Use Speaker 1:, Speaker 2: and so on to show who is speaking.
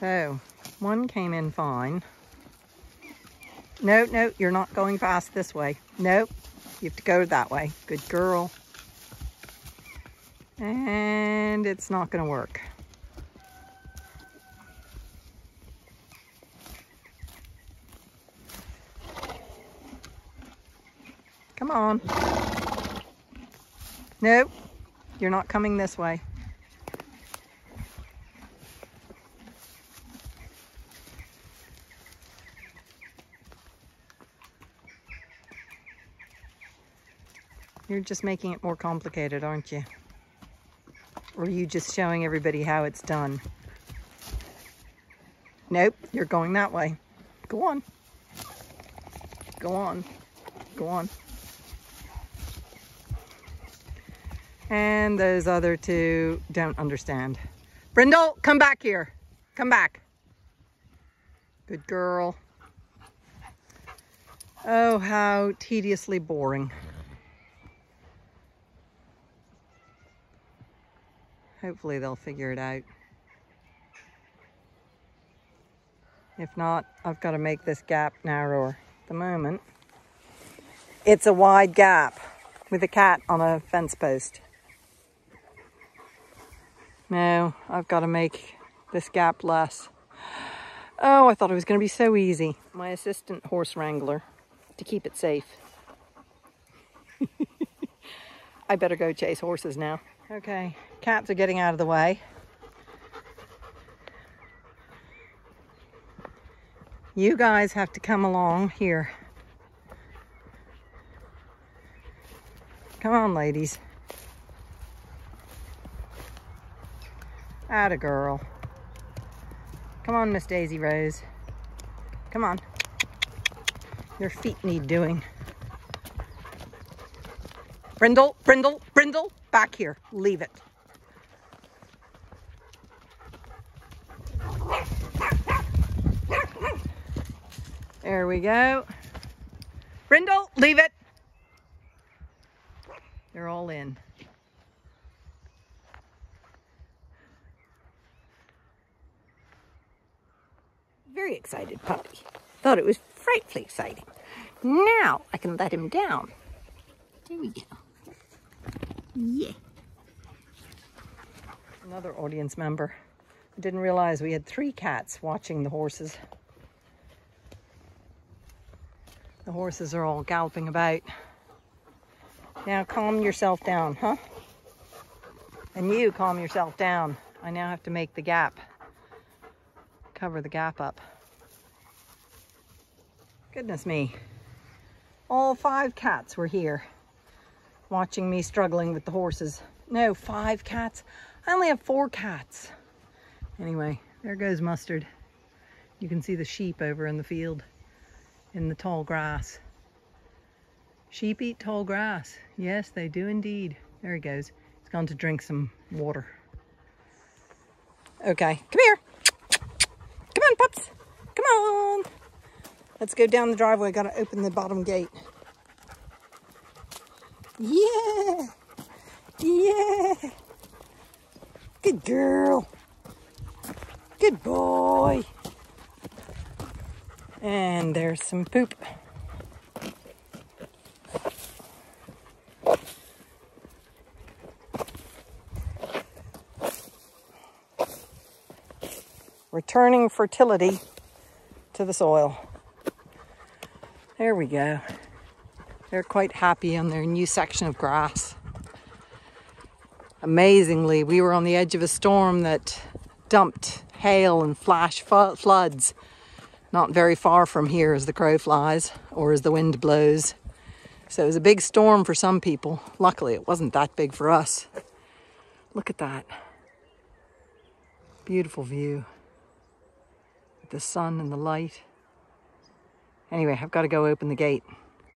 Speaker 1: So, one came in fine. No, no, you're not going fast this way. Nope, you have to go that way. Good girl. And it's not going to work. Come on. Nope, you're not coming this way. You're just making it more complicated, aren't you? Or are you just showing everybody how it's done? Nope, you're going that way. Go on. Go on. Go on. And those other two don't understand. Brindle, come back here. Come back. Good girl. Oh, how tediously boring. Hopefully they'll figure it out. If not, I've got to make this gap narrower. At the moment, it's a wide gap with a cat on a fence post. No, I've got to make this gap less. Oh, I thought it was going to be so easy. My assistant horse wrangler to keep it safe. I better go chase horses now. Okay, cats are getting out of the way. You guys have to come along here. Come on, ladies. Atta girl. Come on, Miss Daisy Rose. Come on. Your feet need doing. Brindle, Brindle, Brindle, back here. Leave it. There we go. Brindle, leave it. They're all in. Very excited puppy. Thought it was frightfully exciting. Now I can let him down. There we go. Yeah. Another audience member. I didn't realize we had three cats watching the horses. The horses are all galloping about. Now calm yourself down, huh? And you calm yourself down. I now have to make the gap. Cover the gap up. Goodness me. All five cats were here watching me struggling with the horses. No, five cats. I only have four cats. Anyway, there goes Mustard. You can see the sheep over in the field in the tall grass. Sheep eat tall grass. Yes, they do indeed. There he goes. He's gone to drink some water. Okay, come here. Come on, pups. Come on. Let's go down the driveway. Got to open the bottom gate. Yeah. Yeah. Good girl. Good boy. And there's some poop. Returning fertility to the soil. There we go. They're quite happy on their new section of grass. Amazingly, we were on the edge of a storm that dumped hail and flash floods not very far from here as the crow flies or as the wind blows. So it was a big storm for some people. Luckily, it wasn't that big for us. Look at that. Beautiful view. With the sun and the light. Anyway, I've got to go open the gate.